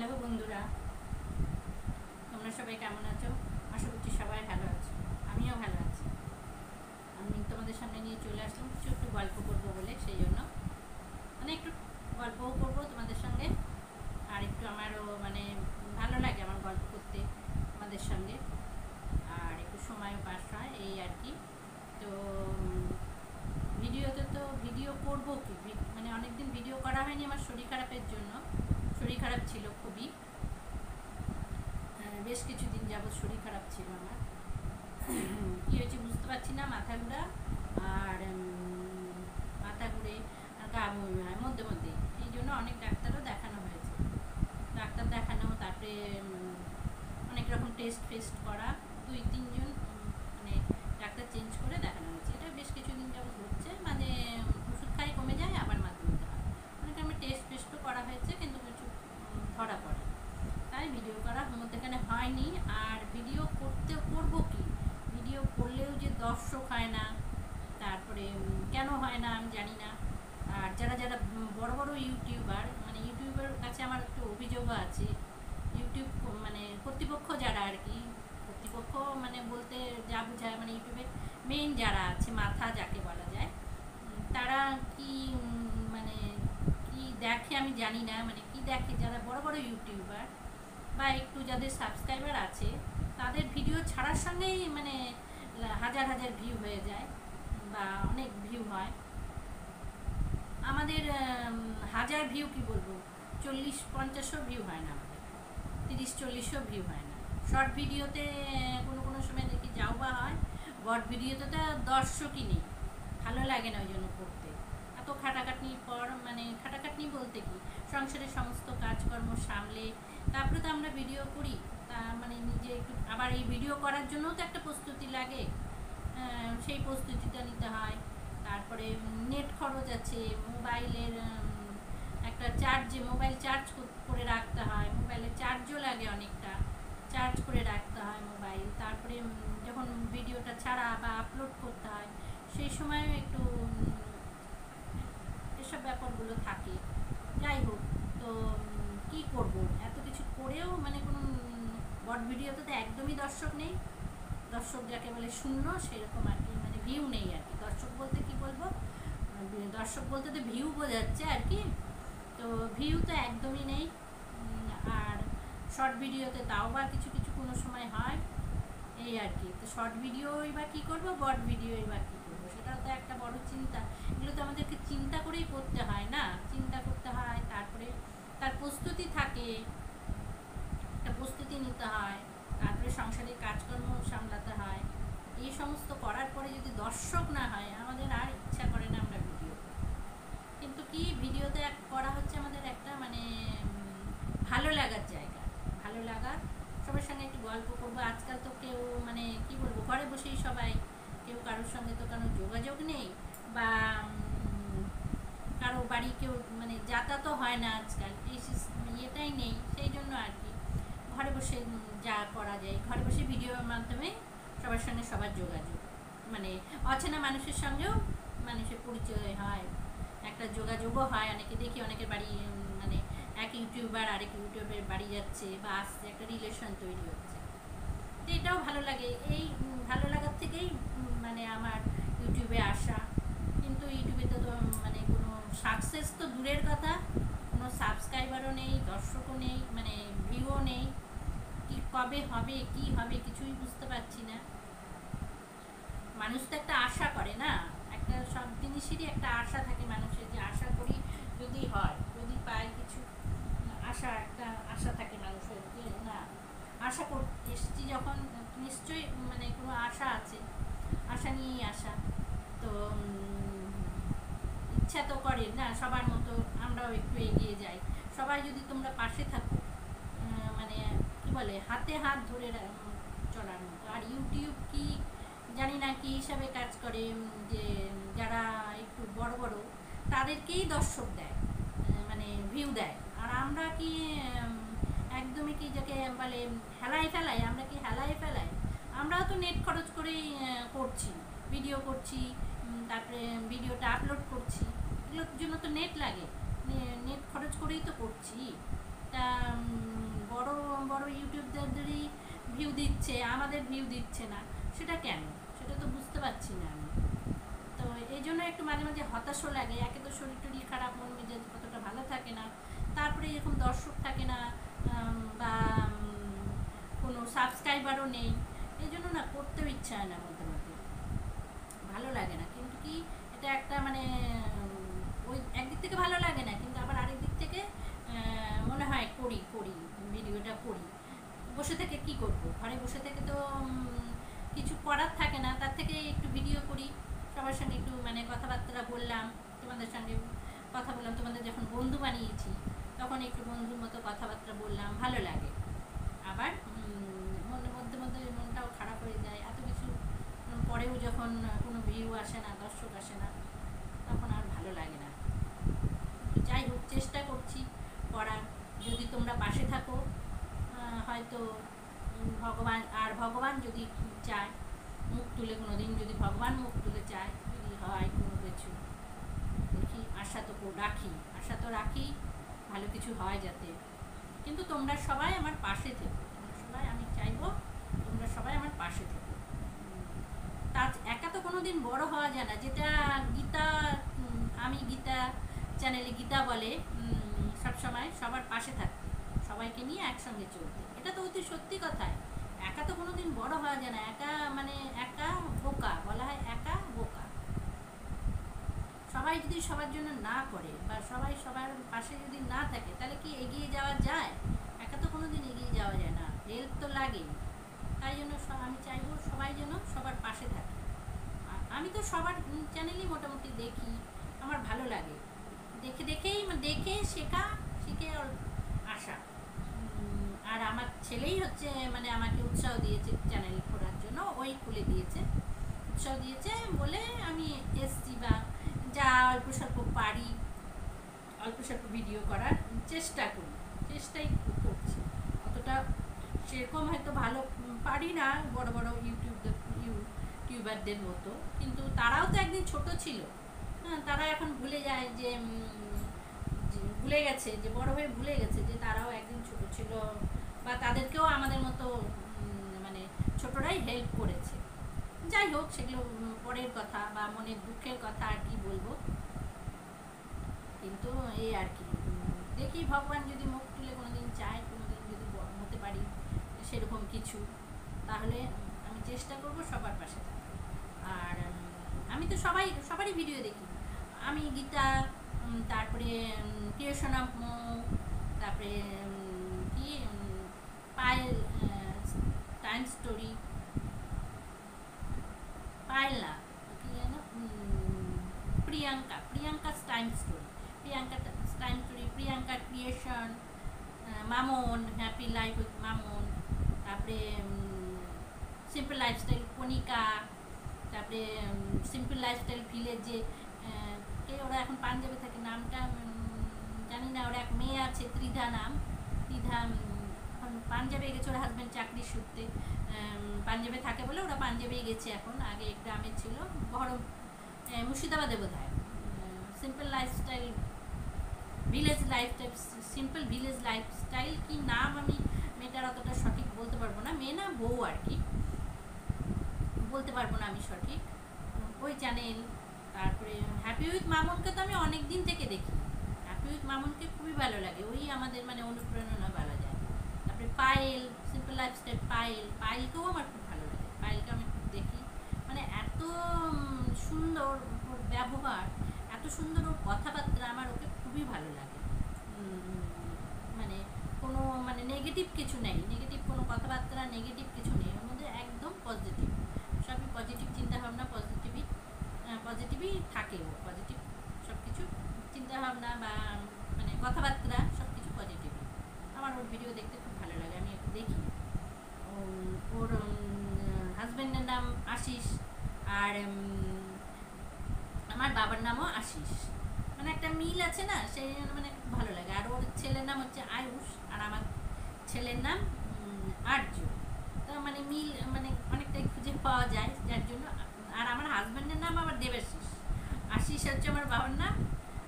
Hello বন্ধুরা। তোমরা সবাই কেমন আছো? আশা করছি সবাই ভালো আছো। আমিও ভালো আছি। আমি তোমাদের সামনে নিয়ে চলে আসলাম কিছু একটু গল্প করব বলে, সেই জন্য। মানে একটু গল্পও করব তোমাদের সঙ্গে। আর একটু আমারও মানে ভালো লাগে আমার গল্প করতে তোমাদের সঙ্গে। আর একটু সময়ও পাস হয়, এই আর কি। তো ভিডিওতে তো ভিডিও করব কি? মানে অনেকদিন ভিডিও করা হয়নি আমার শরীর খারাপের জন্য। শরীর খারাপ ছিল খুবই। বেশ কিছুদিন যাবৎ শরীর খারাপ ছিল আমার। কী হয়েছে বুঝতে পারছি না, মাথা ঘোরা আর মাথা ঘুরে গা মধ্যে মধ্যে। এই জন্য অনেক ডাক্তারও দেখানো হয়েছে। ডাক্তার দেখানো, তারপরে অনেক রকম টেস্ট ফেস্ট করা, দুই তিনজন মানে ডাক্তার চেঞ্জ করে দেখানো হয়েছে। এটা বেশ কিছুদিন যাবৎ হচ্ছে মানে ওষুধ খাই কমে যায়, আবার মাঝে মধ্যে হয় অনেক আমি টেস্ট ফেস্টও করা হয়েছে কিন্তু কিছু উম, ধরা পড়ে তাই আমাদের এখানে হয়নি। আর ভিডিও করতে করব কি? ভিডিও করলেও যে দর্শক হয় না, তারপরে কেন হয় না আমি জানি না। আর যারা যারা বড় বড় ইউটিউবার মানে ইউটিউবের কাছে আমার একটু অভিযোগও আছে। ইউটিউব মানে কর্তৃপক্ষ যারা আর কি, কর্তৃপক্ষ মানে বলতে যা বোঝায় মানে ইউটিউবে মেইন যারা আছে, মাথা যাকে বলা যায় তারা কি মানে কি দেখে আমি জানি না। মানে কি দেখে? যারা বড় বড় ইউটিউবার বা একটু যাদের সাবস্ক্রাইবার আছে, তাদের ভিডিও ছাড়ার সঙ্গেই মানে হাজার হাজার ভিউ হয়ে যায় বা অনেক ভিউ হয়। আমাদের হাজার ভিউ কি বলব? চল্লিশ, পঞ্চাশও ভিউ হয় না আমাদের। তিরিশ, চল্লিশও ভিউ হয় না। শর্ট ভিডিওতে কোনো কোনো সময় দেখি যাও বা হয় বট ভিডিওতে তো দর্শকই নেই। ভালো লাগে না ওই জন্য করতে। এত খাটাখাটনির পর মানে খাটাখাটনি বলতে কি? সংসারের সমস্ত কাজকর্ম সামলে তারপরে তো আমরা ভিডিও করি। তা মানে নিজে একটু, আবার এই ভিডিও করার জন্যও তো একটা প্রস্তুতি লাগে। সেই প্রস্তুতিটা নিতে হয়। তারপরে নেট খরচ আছে, মোবাইলের একটা চার্জে মোবাইল চার্জ করে রাখতে হয়। মোবাইলের চার্জও লাগে অনেকটা। চার্জ করে রাখতে হয় মোবাইল তারপরে যখন ভিডিওটা ছাড়া বা আপলোড করতে হয়, সেই সময়ও একটু এসব ব্যাপারগুলো থাকে। যাই হোক, তো কি করব? করেও মানে কোনো বট ভিডিওতে তো একদমই দর্শক নেই। দর্শক যাকে বলে শূন্য, সেরকম আর কি মানে ভিউ নেই আর কি। দর্শক বলতে কি বলব? দর্শক বলতে তো ভিউ বোঝাচ্ছে আর কি। তো ভিউ তো একদমই নেই। আর শর্ট ভিডিওতে তাও বা কিছু কিছু কোনো সময় হয়। এই আর কি। তো শর্ট ভিডিওই বা কী করব? বট ভিডিওই বা কী করব? সেটাও তো একটা বড় চিন্তা। এগুলো তো আমাদেরকে চিন্তা করেই করতে হয় না। চিন্তা করতে হয়, তারপরে তার প্রস্তুতি থাকে। প্রস্তুতি নিতে হয়, তারপরে সংসারের কাজকর্ম সামলাতে হয়। এই সমস্ত করার পরে যদি দর্শক না হয়, আমাদের আর ইচ্ছা করে না আমরা ভিডিও কিন্তু কি ভিডিওতে এক করা হচ্ছে আমাদের একটা মানে ভালো লাগার জায়গা। ভালো লাগা, সবার সঙ্গে একটু গল্প করব। আজকাল তো কেউ মানে কি বলব, ঘরে বসেই সবাই, কেউ কারোর সঙ্গে তো কোনো যোগাযোগ নেই বা কারও বাড়ি কেউ মানে যাতায়াতও হয় না আজকাল। এই ইয়েটাই নেই, সেই জন্য আর কি। ঘরে বসে যা করা যায়, ঘরে বসে ভিডিওর মাধ্যমে সবার সঙ্গে সবার যোগাযোগ। মানে অচেনা মানুষের সঙ্গেও মানুষের পরিচয় হয়, একটা যোগাযোগও হয়। অনেকে দেখি অনেকের বাড়ি মানে এক ইউটিউবার আরেক ইউটিউবের বাড়ি যাচ্ছে বা আসছে, একটা রিলেশন তৈরি হচ্ছে। তো এটাও ভালো লাগে। এই ভালো লাগার থেকেই মানে আমার ইউটিউবে আসা। কিন্তু ইউটিউবে তো মানে কোনো সাকসেস তো দূরের কথা। কোনো সাবস্ক্রাইবারও নেই, দর্শকও নেই মানে ভিউও নেই। কি কবে হবে, কি হবে কিছুই বুঝতে পারছি না। মানুষ তো একটা আশা করে না? একটা সব জিনিসেরই একটা আশা থাকে মানুষের যে আশা করি যদি হয়, যদি পাই কিছু, আশা, একটা আশা থাকে মানুষের যে না, আশা কর, এসছি যখন, নিশ্চয়ই মানে কোনো আশা আছে। আশা নিয়েই আসা তো ইচ্ছা তো করে না, সবার মতো আমরাও একটু এগিয়ে যাই। সবাই যদি তোমরা পাশে থাকো মানে কি বলে, হাতে হাত ধরে চলার মতো। আর ইউটিউব কি জানি না কি হিসাবে কাজ করে যে যারা একটু বড় বড়, তাদেরকেই দর্শক দেয় মানে ভিউ দেয়। আর আমরা কি একদমই কি যাকে বলে, হেলাই ফেলাই, আমরা কি হেলাই ফেলাই? আমরাও তো নেট খরচ করেই করছি ভিডিও করছি তারপরে ভিডিওটা আপলোড করছি। এগুলোর জন্য তো নেট লাগে। নেট খরচ করেই তো করছি। তা বড় বড় ইউটিউবদারদেরই ভিউ দিচ্ছে, আমাদের ভিউ দিচ্ছে না। সেটা কেন? সেটা তো বুঝতে পারছি না আমি। তো এই জন্য একটু মাঝে মাঝে হতাশও লাগে। একে তো শরীর টরীর খারাপ, মন মেজাজ কতটা ভালো থাকে না। তারপরে এরকম দর্শক থাকে না বা কোনো সাবস্ক্রাইবারও নেই। এই জন্য না করতেও ইচ্ছা হয় না মধ্যে মধ্যে ভালো লাগে না। কিন্তু কি, এটা একটা মানে ওই একদিক থেকে ভালো লাগে না, কিন্তু আবার আরেক দিক থেকে মনে হয় করি করি, ভিডিওটা করি। বসে থেকে কি করব? ঘরে বসে থেকে তো কিছু করার থাকে না, তার থেকে একটু ভিডিও করি, সবার সঙ্গে একটু মানে কথাবার্তা বললাম, তোমাদের সঙ্গে কথা বললাম, তোমাদের যখন বন্ধু বানিয়েছি, তখন একটু বন্ধুর মতো কথাবার্তা বললাম, ভালো লাগে। আবার মধ্যে মধ্যে মনটাও খারাপ হয়ে যায়, এত কিছু পরেও যখন কোনো ভিউ আসে না, দর্শক আসে না, তখন আর ভালো লাগে না। যাই হোক চেষ্টা করছি করার। যদি তোমরা পাশে থাকো হয়তো ভগবান, আর ভগবান যদি চায়, মুখ তুলে কোনো দিন যদি ভগবান মুখ তুলে চায়, যদি হয় কোনো কিছু, দেখি, আশা তো রাখি, আশা তো রাখি ভালো কিছু হয় যাতে। কিন্তু তোমরা সবাই আমার পাশে থেকো, তোমরা সবাই আমি চাইব তোমরা সবাই আমার পাশে থেকো। তা একা তো কোনো দিন বড় হওয়া যায় না। যেটা গীতা আমি গীতা চ্যানেলে গীতা বলে সবসময় সবার পাশে থাকতে সবাইকে নিয়ে একসঙ্গে চলতে। এটা তো অতি সত্যি কথাই একা তো কোনো দিন বড় হওয়া যায় না। একা মানে একা বোকা, বলা হয় একা বোকা। সবাই যদি সবার জন্য না করে বা সবাই সবার পাশে যদি না থাকে, তাহলে কি এগিয়ে যাওয়া যায়? একা তো কোনো দিন এগিয়ে যাওয়া যায় না। হেল্প তো লাগে তাই জন্য আমি চাইব সবাই যেন সবার পাশে থাকে। আমি তো সবার চ্যানেলই মোটামুটি দেখি। আমার ভালো লাগে। দেখে দেখেই মানে দেখে শেখা, শিখে আসা। আর আমার ছেলেই হচ্ছে মানে আমাকে উৎসাহ দিয়েছে চ্যানেল খোলার জন্য, ওই খুলে দিয়েছে। উৎসাহ দিয়েছে বলে আমি এসছি বা যা অল্প স্বল্প পারি, অল্প স্বল্প ভিডিও করার চেষ্টা করি, চেষ্টাই করছি। অতটা সেরকম হয়তো ভালো পারি না বড় বড় ইউটিউব ইউটিউবারদের মতো, কিন্তু তারাও তো একদিন ছোট ছিল। তারা এখন ভুলে যায় যে ভুলে গেছে, যে বড় হয়ে ভুলে গেছে যে তারাও একদিন ছোট ছিল বা তাদেরকেও আমাদের মতো মানে ছোটরাই হেল্প করেছে। যাই হোক, সেগুলো পরের কথা বা মনের দুঃখের কথা আর কি বলব। কিন্তু এই আর কি দেখি ভগবান যদি মুখ তুলে কোনোদিন চায়, কোনোদিন যদি হতে পারি সেরকম কিছু, তাহলে আমি চেষ্টা করব সবার পাশে আর আমি তো সবাই, সবারই ভিডিও দেখি। আমি গীতা তারপরে অফ তারপরে কি পায়েল টাইম স্টোরি পায়লা, কি যেন Priyanka Priyanka time story Priyanka time story Priyanka creation Mamon happy life with Mamon, তারপরে সিম্পল লাইফস্টাইল কণিকা, তারপরে সিম্পল লাইফস্টাইল ভিলেজে কে ওরা এখন পাঞ্জাবে থাকে, নামটা জানি না, ওরা এক মেয়ে আছে, ত্রিধা নাম। ত্রিধা পাঞ্জাবে গেছে, ওর হাজব্যান্ড চাকরির সূত্রে। পাঞ্জাবে থাকে বলে ওরা পাঞ্জাবে গেছে এখন, আগে গ্রামে ছিল বড় মুর্শিদাবাদে বোধ হয় simple lifestyle village lifestyle simple village lifestyle কি নাম আমি মেয়েটার অতটা সঠিক বলতে পারব না, মেয়ে না বউ আর কি। বলতে পারব না আমি সঠিক। ওই চ্যানেল তারপরে হ্যাপি উইথ মামুনকে তো আমি অনেক দিন থেকে দেখি। হ্যাপি উইথ মামুনকে খুবই ভালো লাগে। ওই আমাদের মানে অনুপ্রেরণা বলা যায়। তারপরে পায়েল সিম্পল লাইফস্টাইল পায়েল পায়েলকেও আমার খুব ভালো লাগে। পায়েলকে আমি খুব দেখি। মানে এত সুন্দর ওর ব্যবহার, এত সুন্দর ওর কথাবার্তা আমার ওকে খুবই ভালো লাগে। মানে কোনো মানে নেগেটিভ কিছু নেই। নেগেটিভ কোনো কথাবার্তা নেগেটিভ কিছু নেই। ওর মধ্যে একদম পজিটিভ সবই পজিটিভ চিন্তাভাবনা পজিটিভই পজিটিভই থাকে ও। পজিটিভ সব কিছু চিন্তাভাবনা বা মানে কথাবার্তা সব কিছু পজিটিভ আমার ওর ভিডিও দেখতে খুব ভালো লাগে, আমি একটু দেখি। ওর হাজব্যান্ডের নাম আশিস, আর আমার বাবার নামও আশিস। মানে একটা মিল আছে না, সেই জন্য মানে খুব ভালো লাগে। আর ওর ছেলের নাম হচ্ছে আয়ুষ, আর আমার ছেলের নাম আর্য তো মানে মিল মানে অনেকটাই খুঁজে পাওয়া যায় আর আমার হাজব্যান্ডের নাম আবার দেবাশিস। আশিস হচ্ছে আমার বাবার নাম,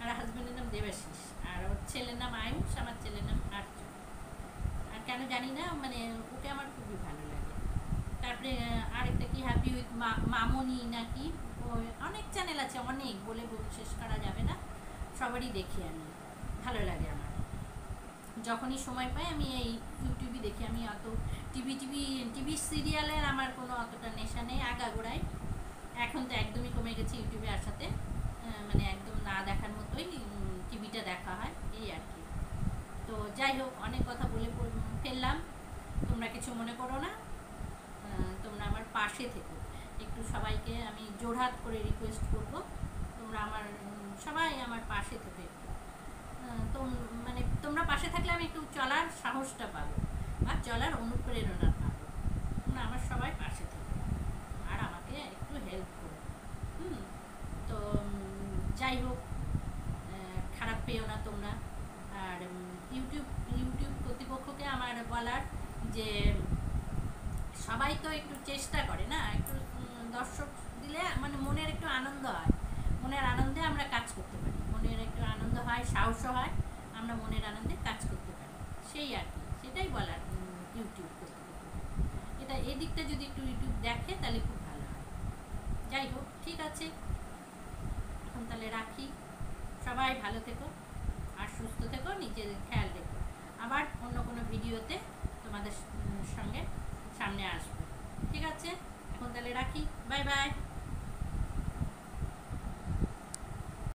আর হাজব্যান্ডের নাম দেবাশিস। আর ওর ছেলের নাম আয়ুষ, আমার ছেলের নাম আর্য আর কেন জানি না মানে ওকে আমার খুবই ভালো লাগে। তারপরে আরেকটা কি হ্যাপি উইথ মামনি নাকি? অনেক চ্যানেল আছে, অনেক, বলে বলে শেষ করা যাবে না। সবারই দেখি আমি, ভালো লাগে আমার। যখনই সময় পাই আমি এই ইউটিউবই দেখি, আমি অত টিভি টিভি টিভি সিরিয়ালের আমার কোনো অতটা নেশা নেই আগাগোড়ায় এখন তো একদমই কমে গেছে ইউটিউবে আসাতে মানে একদম না দেখার মতোই টিভিটা দেখা হয়, এই আর কি। তো যাই হোক, অনেক কথা বলে ফেললাম, তোমরা কিছু মনে করো না তোমরা আমার পাশে থেকো। একটু সবাইকে আমি জোরহাত করে রিকোয়েস্ট করব, তোমরা আমার, সবাই আমার পাশে থেকো একটু। তো মানে তোমরা পাশে থাকলে আমি একটু চলার সাহসটা পাবো আর চলার অনুপ্রেরণা পাবো। তোমরা আমার সবাই পাশে থেকো। আমাকে একটু হেল্প করো। হুম, তো যাই হোক খারাপ পেও না তোমরা। আর ইউটিউব ইউটিউব কর্তৃপক্ষকে আমার বলার যে, সবাই তো একটু চেষ্টা করে না, একটু দর্শক দিলে মানে মনের একটু আনন্দ হয়। মনের আনন্দে আমরা কাজ করতে পারি। মনের একটু আনন্দ হয়, সাহসও হয়, আমরা মনের আনন্দে কাজ করতে পারি। সেই আর কি, সেটাই বলার ইউটিউব এটা এই দিকটা যদি একটু ইউটিউব দেখে, তাহলে খুব হয় যাই হোক ঠিক আছে। এখন তাহলে রাখি। সবাই ভালো থেকো আর সুস্থ থেকো, নিজের খেয়াল রেখো। আবার অন্য কোনো ভিডিওতে তোমাদের সঙ্গে সামনে আসব। ঠিক আছে? এখন তাহলে রাখি। Bye bye.